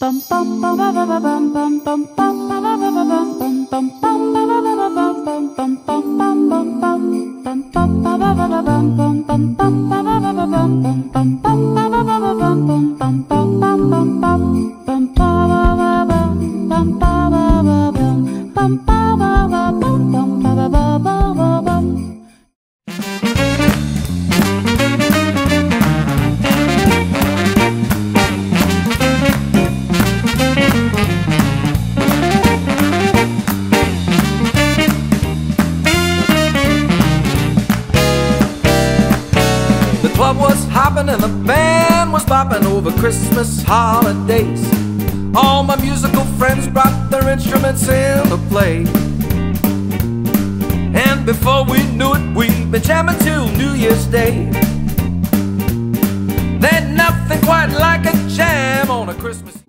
bum bum club was hopping and the band was bopping over Christmas holidays. All my musical friends brought their instruments in to play. And before we knew it, we'd been jamming till New Year's Day. There's nothing quite like a jam on a Christmas.